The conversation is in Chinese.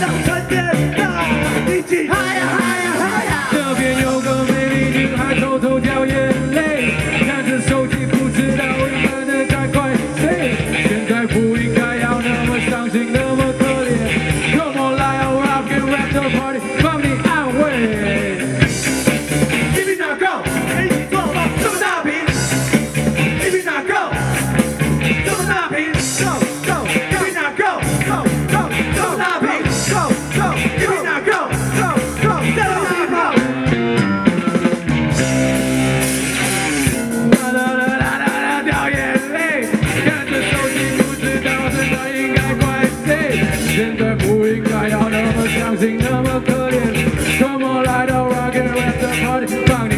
到春天到，一起嗨呀嗨呀嗨呀！那边有个美丽女孩偷偷掉眼泪，看着手机不知道为什么在怪谁。现在不应该要那么伤心，那么可怜。Come on, let's rock and roll party，帮你安慰。一瓶奶酪，哎，做好吗？这么大瓶。一瓶奶酪，这么大瓶。Party, party.